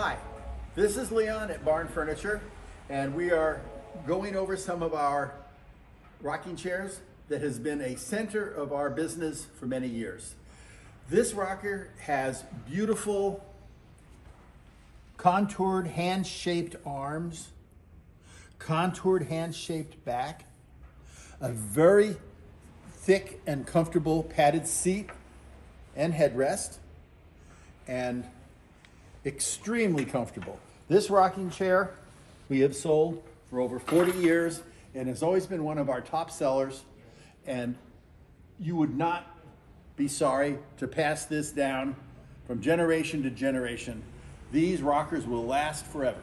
Hi, this is Leon at Barn Furniture, and we are going over some of our rocking chairs that has been a center of our business for many years. This rocker has beautiful contoured hand-shaped arms, contoured hand-shaped back, a very thick and comfortable padded seat and headrest, and extremely comfortable. This rocking chair we have sold for over 40 years and has always been one of our top sellers. And you would not be sorry to pass this down from generation to generation. These rockers will last forever.